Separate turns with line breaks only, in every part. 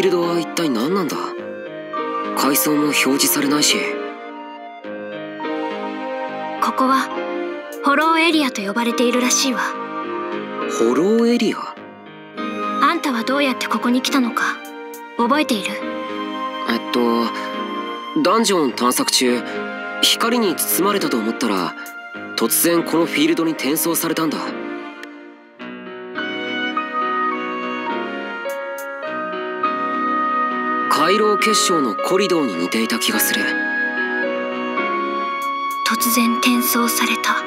ィールドは一体何なんだ？階層も表示されないし。
ここはホローエリアと呼ばれているらしいわ。
ホローエリア？
あんたはどうやってここに来たのか覚えている？
えっとダンジョン探索中光に包まれたと思ったら突然このフィールドに転送されたんだ回廊結晶のコリドーに似ていた気がする。
突然転送された。か。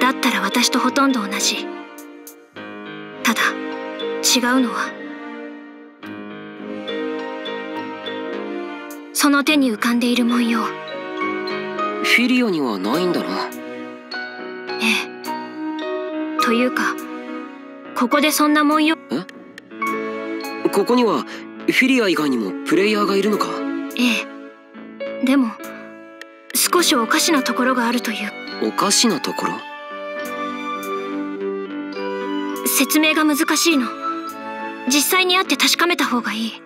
だったら私とほとんど同じ。ただ違うのは。その手に浮かんでいる文様。
フィリアにはないんだな
ええ。というかここでそんな文様。
え？ここにはフィリア以外にもプレイヤーがいるのか？
ええ。でも少しおかしなところがあるという。
おかしなところ？
説明が難しいの。実際に会って確かめた方がいい。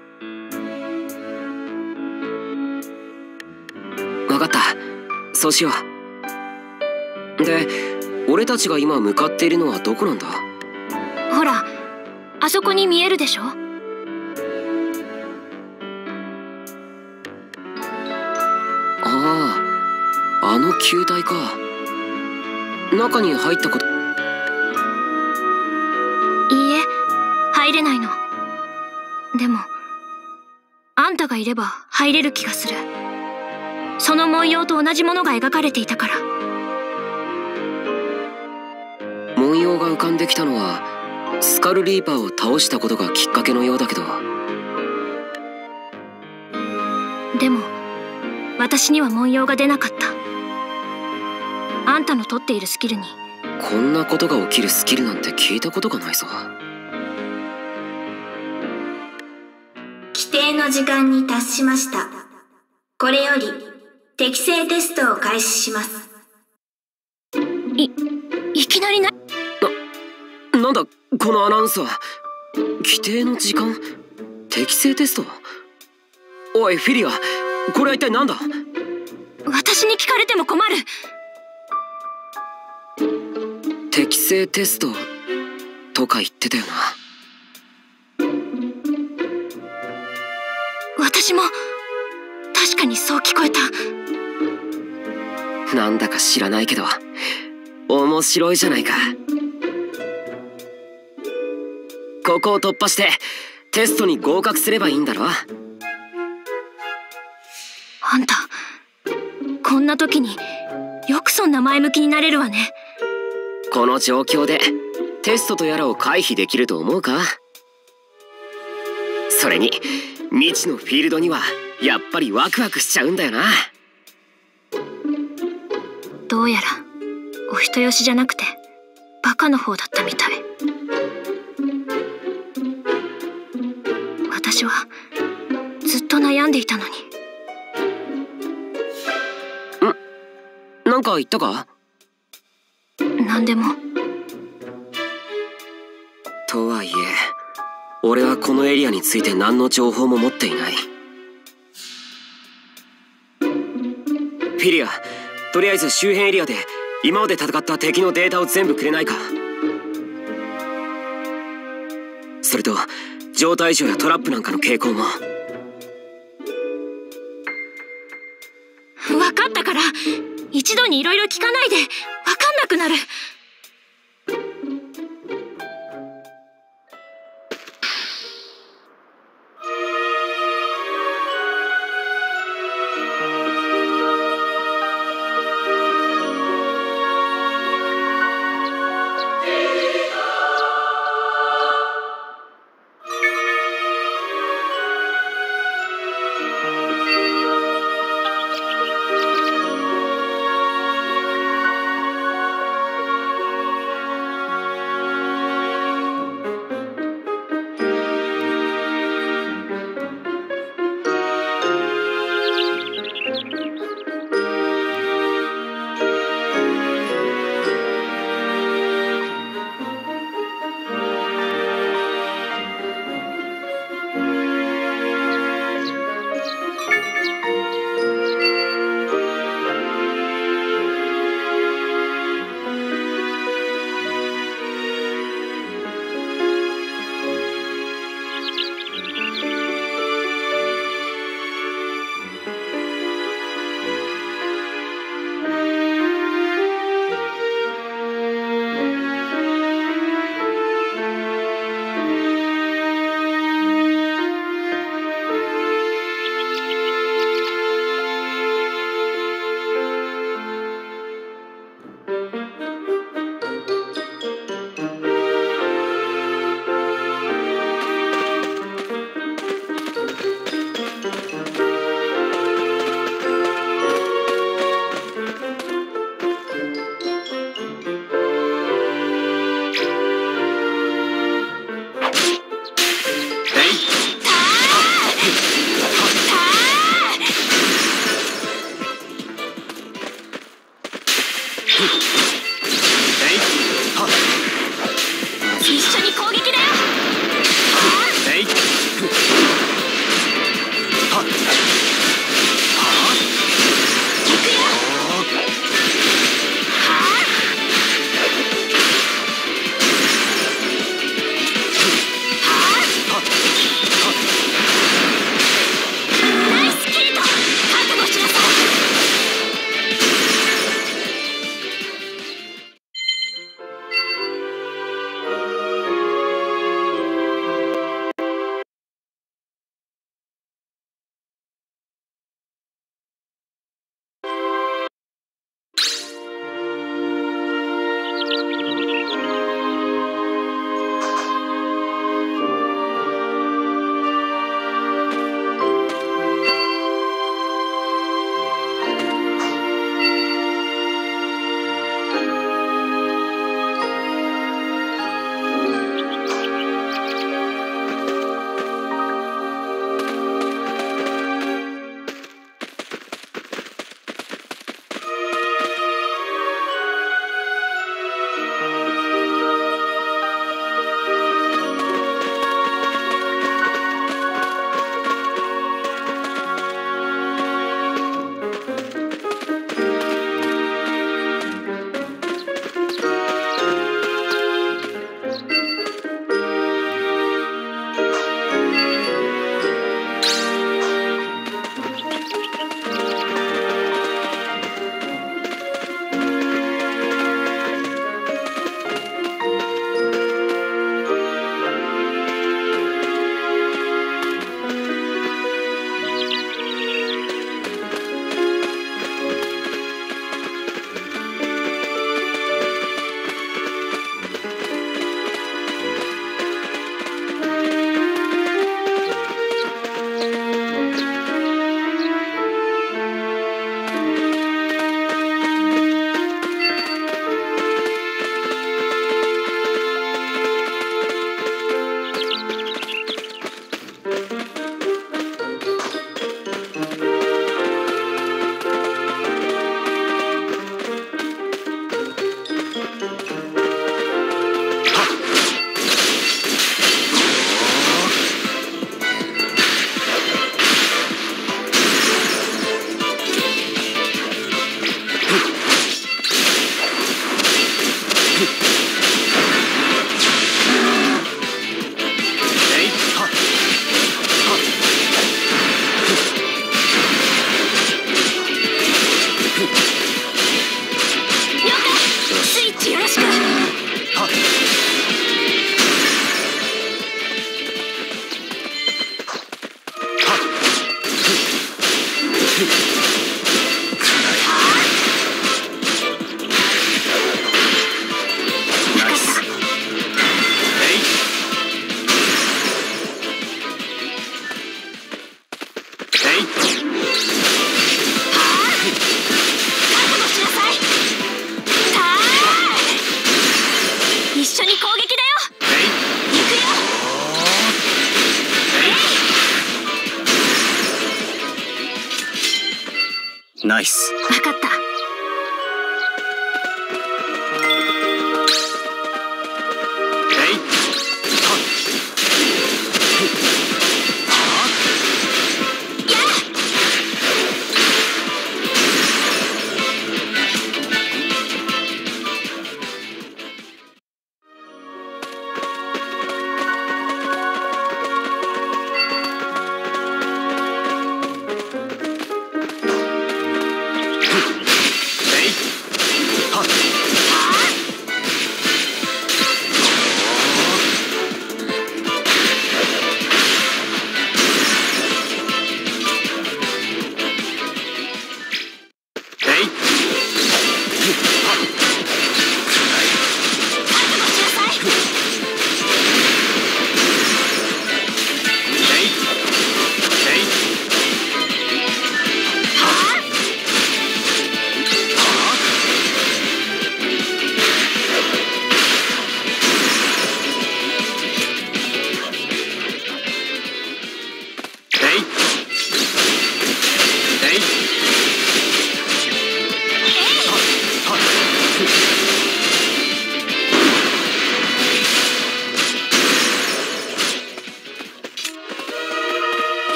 分かった。そうしよう。で俺たちが今向かっているのはどこなんだ？
ほらあそこに見えるでしょ？
球体か。中に入ったこと。
いいえ入れないの。でもあんたがいれば入れる気がする。その文様と同じものが描かれていたから。
文様が浮かんできたのはスカルリーパーを倒したことがきっかけのようだけど。
でも私には文様が出なかったあんたの取っているスキルに。
こんなことが起きるスキルなんて聞いたことがないぞ。
規定の時間に達しました。これより適正テストを開始します。
いいきなりな？
なんだこのアナウンスは規定の時間？適正テスト？おいフィリアこれは一体何だ？
私に聞かれても困る
適正テストとか言ってたよな。
私も確かにそう聞こえた。
なんだか知らないけど面白いじゃないか。ここを突破してテストに合格すればいいんだろ？
あんたこんな時によくそんな前向きになれるわね
この状況でテストとやらを回避できると思うか？それに未知のフィールドにはやっぱりワクワクしちゃうんだよな。
どうやらお人よしじゃなくてバカの方だったみたい。私はずっと悩んでいたのに。
なんか言ったか？
何でも。
とはいえ俺はこのエリアについて何の情報も持っていない。フィリアとりあえず周辺エリアで今まで戦った敵のデータを全部くれないか。それと状態異常やトラップなんかの傾向も。
分かったから一度にいろいろ聞かないでくなる。はっ!ナ